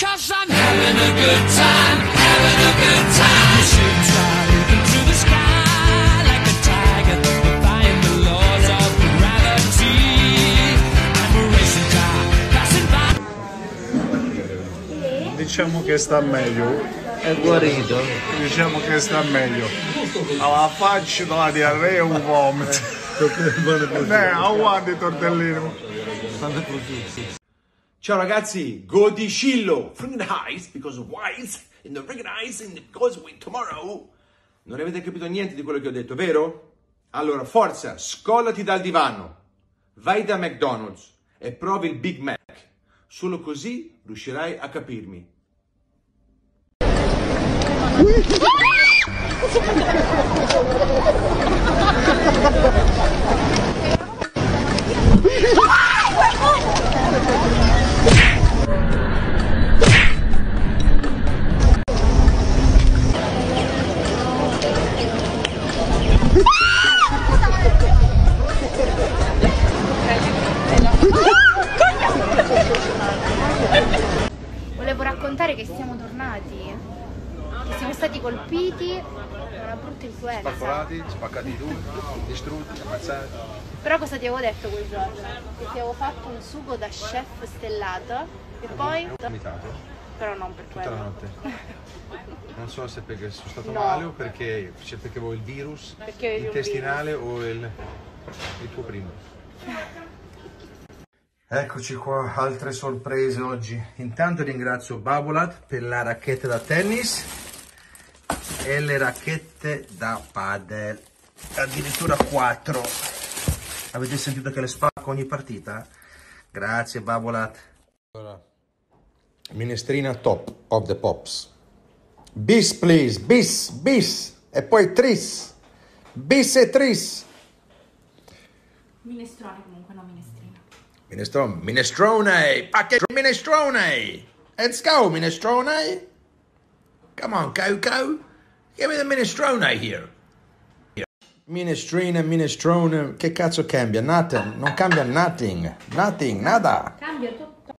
Cause I'm having a good time, having a good time. The shooting star leaping through the sky like a tiger, defying the laws of gravity. I'm a racing car passing by. Diciamo che sta meglio. È guarito. Diciamo che sta meglio. Alla faccia la diarrea un vomito. Eh, aguanti i tortellini. Ciao ragazzi, Godicillo highs because wise and it goes with tomorrow. Non avete capito niente di quello che ho detto, vero? Allora, forza, scollati dal divano, vai da McDonald's e provi il Big Mac. Solo così riuscirai a capirmi. raccontare che siamo tornati, che siamo stati colpiti da una brutta influenza. Spapolati, spaccati tu, distrutti, ammazzati. Però cosa ti avevo detto quel giorno? Che ti avevo fatto un sugo da chef stellato e poi... Vomitato Però non per tutta la quello. notte. Non so se perché sono stato No. male o perché, se perché avevo il virus Perché avevi un intestinale o il, il tuo primo. Eccoci qua, altre sorprese oggi. Intanto ringrazio Babolat per la racchetta da tennis e le racchette da padel. Addirittura quattro. Avete sentito che le spacco ogni partita? Grazie Babolat. Allora, minestrina top of the pops. Bis please, bis, bis e poi tris. Bis e tris. Minestrone comunque, no minestrina. Minestrone, minestrone, packet minestrone. Let's go, minestrone. Come on, Coco. Give me the minestrone here. Minestrina, minestrone, che cazzo cambia? Nothing, non cambia nothing, nothing, nada. Cambia tutto.